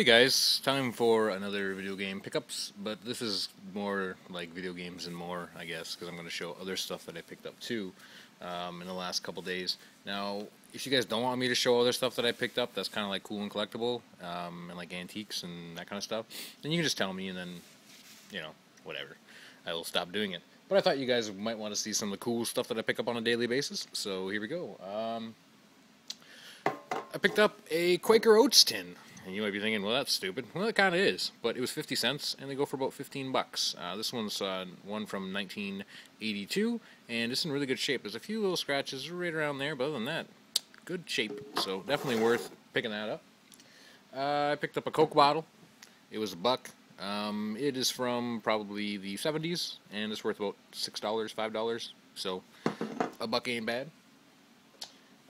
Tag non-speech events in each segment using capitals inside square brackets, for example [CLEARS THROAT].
Hey guys, time for another video game pickups, but this is more like video games and more, I guess, because I'm going to show other stuff that I picked up too um, in the last couple days. Now, if you guys don't want me to show other stuff that I picked up that's kind of like cool and collectible, um, and like antiques and that kind of stuff, then you can just tell me and then, you know, whatever. I will stop doing it. But I thought you guys might want to see some of the cool stuff that I pick up on a daily basis, so here we go. Um, I picked up a Quaker Oats tin. And you might be thinking, well, that's stupid. Well, it kind of is. But it was 50 cents, and they go for about 15 bucks. Uh, this one's uh, one from 1982, and it's in really good shape. There's a few little scratches right around there, but other than that, good shape. So definitely worth picking that up. Uh, I picked up a Coke bottle. It was a buck. Um, it is from probably the 70s, and it's worth about $6, $5. So a buck ain't bad.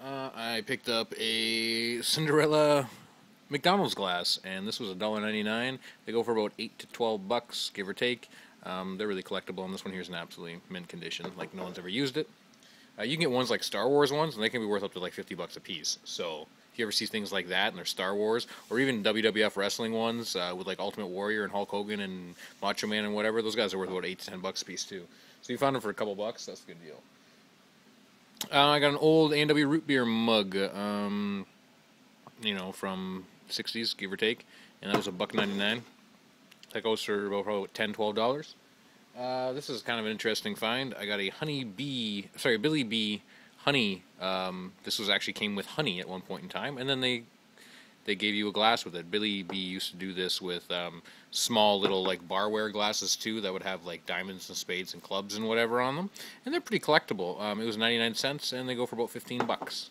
Uh, I picked up a Cinderella McDonald's glass, and this was $1.99. They go for about 8 to 12 bucks, give or take. Um, they're really collectible, and this one here is in absolutely mint condition, like no one's ever used it. Uh, you can get ones like Star Wars ones, and they can be worth up to like 50 bucks a piece. So if you ever see things like that, and they're Star Wars, or even WWF wrestling ones uh, with like Ultimate Warrior and Hulk Hogan and Macho Man and whatever, those guys are worth about 8 to 10 bucks a piece too. So you found them for a couple bucks, that's a good deal. Uh, I got an old A&W root beer mug, um, you know, from 60s, give or take, and that was a buck 99. That goes for about probably 10 $12. Uh, this is kind of an interesting find. I got a honey bee, sorry, Billy Bee honey. Um, this was actually came with honey at one point in time, and then they they gave you a glass with it. Billy Bee used to do this with um, small little like barware glasses too that would have like diamonds and spades and clubs and whatever on them, and they're pretty collectible. Um, it was 99 cents, and they go for about 15 bucks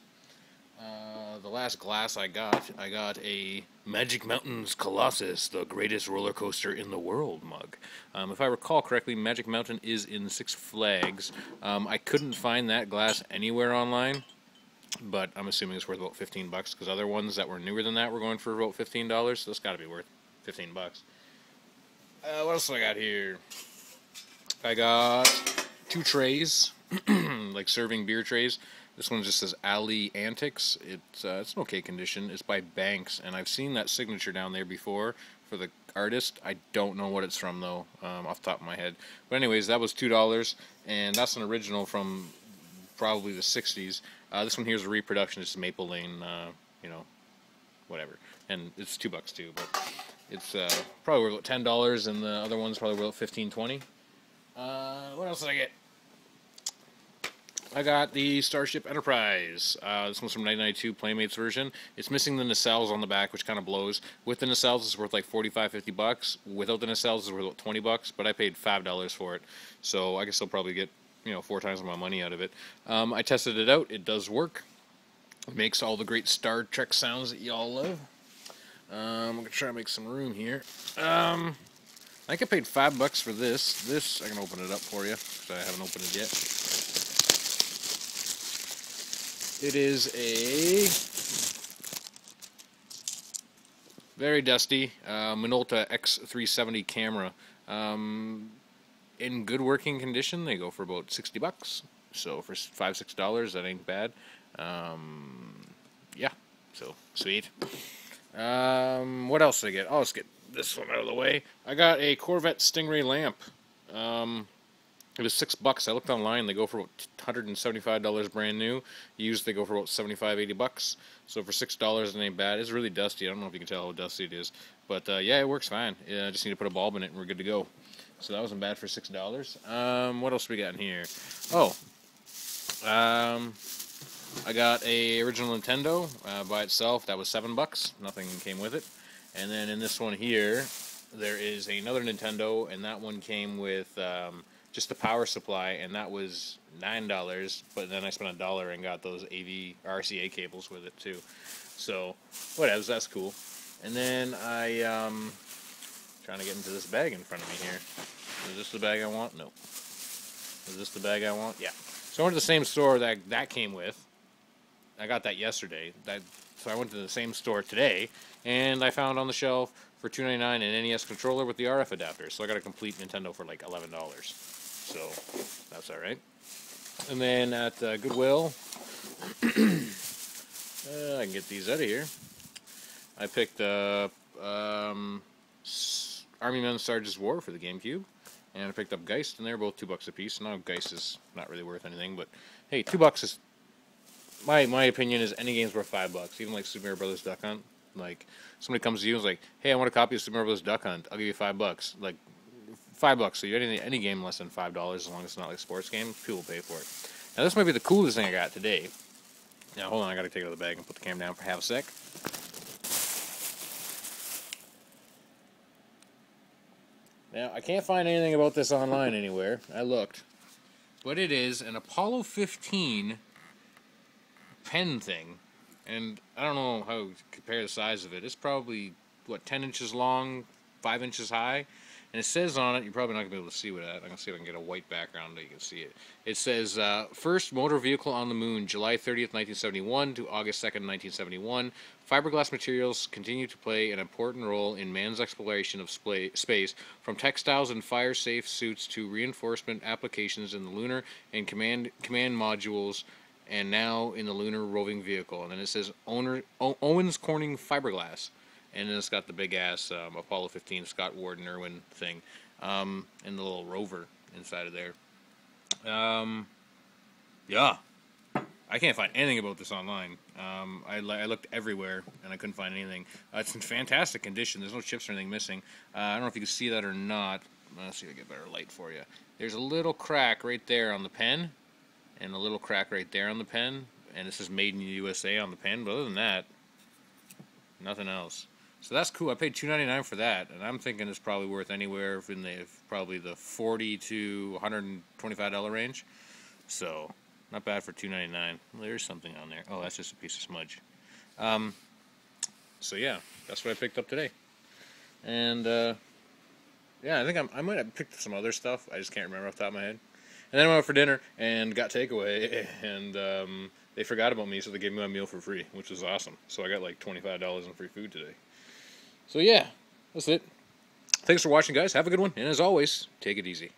the last glass I got, I got a Magic Mountains Colossus, the greatest roller coaster in the world mug. Um, if I recall correctly, Magic Mountain is in Six Flags. Um, I couldn't find that glass anywhere online, but I'm assuming it's worth about 15 bucks because other ones that were newer than that were going for about $15, so it's got to be worth 15 bucks. Uh, what else I got here? I got two trays, [CLEARS THROAT] like serving beer trays. This one just says Alley Antics. It's uh, it's an okay condition. It's by Banks, and I've seen that signature down there before for the artist. I don't know what it's from though, um, off top of my head. But anyways, that was two dollars, and that's an original from probably the '60s. Uh, this one here is a reproduction. It's Maple Lane, uh, you know, whatever, and it's two bucks too. But it's uh, probably worth about ten dollars, and the other one's probably worth fifteen, twenty. Uh, what else did I get? I got the Starship Enterprise. Uh, this one's from 1992 Playmates version. It's missing the nacelles on the back, which kind of blows. With the nacelles, it's worth like 45, 50 bucks. Without the nacelles, it's worth about 20 bucks. But I paid five dollars for it, so I guess I'll probably get you know four times my money out of it. Um, I tested it out. It does work. It makes all the great Star Trek sounds that y'all love. Um, I'm gonna try to make some room here. Um, I think I paid five bucks for this. This I can open it up for you because I haven't opened it yet. It is a very dusty uh, Minolta X370 camera. Um, in good working condition, they go for about 60 bucks. So for five, six dollars, that ain't bad. Um, yeah, so sweet. Um, what else did I get? Oh, let's get this one out of the way. I got a Corvette Stingray lamp. Um, it was six bucks. I looked online. They go for about $175 brand new. Used, they go for about 75 80 bucks. So for $6, it ain't bad. It's really dusty. I don't know if you can tell how dusty it is. But uh, yeah, it works fine. Yeah, I just need to put a bulb in it and we're good to go. So that wasn't bad for $6. Um, what else we got in here? Oh, um, I got a original Nintendo uh, by itself. That was seven bucks. Nothing came with it. And then in this one here, there is another Nintendo, and that one came with um, just the power supply, and that was nine dollars. But then I spent a dollar and got those AV RCA cables with it too. So whatever, that's cool. And then I um, trying to get into this bag in front of me here. Is this the bag I want? No. Is this the bag I want? Yeah. So I went to the same store that that came with. I got that yesterday. That so I went to the same store today, and I found on the shelf for two ninety nine an NES controller with the RF adapter. So I got a complete Nintendo for like eleven dollars so that's all right. And then at uh, Goodwill, [CLEARS THROAT] uh, I can get these out of here. I picked up um, Army Men Sarge's War for the GameCube, and I picked up Geist, and they're both two bucks a piece. Now Geist is not really worth anything, but hey, two bucks is my my opinion is any game's worth five bucks. Even like Super Mario Brothers Duck Hunt, like somebody comes to you and is like, "Hey, I want a copy of Super Mario Brothers Duck Hunt. I'll give you five bucks." Like five bucks. So you any any game less than five dollars, as long as it's not like a sports game, people will pay for it. Now this might be the coolest thing I got today. Now hold on, I gotta take it out of the bag and put the camera down for half a sec. Now I can't find anything about this online anywhere. I looked, but it is an Apollo 15 pen thing, and I don't know how to compare the size of it. It's probably what 10 inches long, five inches high, and it says on it, you're probably not going to be able to see what that. I'm going to see if I can get a white background so you can see it. It says, uh, first motor vehicle on the moon, July 30th, 1971 to August 2nd, 1971. Fiberglass materials continue to play an important role in man's exploration of space, from textiles and fire-safe suits to reinforcement applications in the lunar and command, command modules and now in the lunar roving vehicle. And then it says Owner, o Owens Corning Fiberglass and then it's got the big ass um, Apollo 15 Scott Worden and Irwin thing, um, and the little rover inside of there. Um, yeah, I can't find anything about this online. Um, I, I, looked everywhere and I couldn't find anything. Uh, it's in fantastic condition. There's no chips or anything missing. Uh, I don't know if you can see that or not. Let's see if I get better light for you. There's a little crack right there on the pen, and a little crack right there on the pen, and this is made in the USA on the pen. But other than that, nothing else. So that's cool. I paid two ninety nine for that, and I'm thinking it's probably worth anywhere in the probably the forty to one hundred and twenty five dollar range. So not bad for two ninety nine. There's something on there. Oh, that's just a piece of smudge. Um, so yeah, that's what I picked up today, and uh, yeah, I think I'm, I might have picked some other stuff. I just can't remember off the top of my head. And then I went out for dinner and got takeaway, [LAUGHS] and um, they forgot about me, so they gave me my meal for free, which was awesome. So I got like twenty five dollars in free food today. So yeah, that's it. Thanks for watching, guys. Have a good one. And as always, take it easy.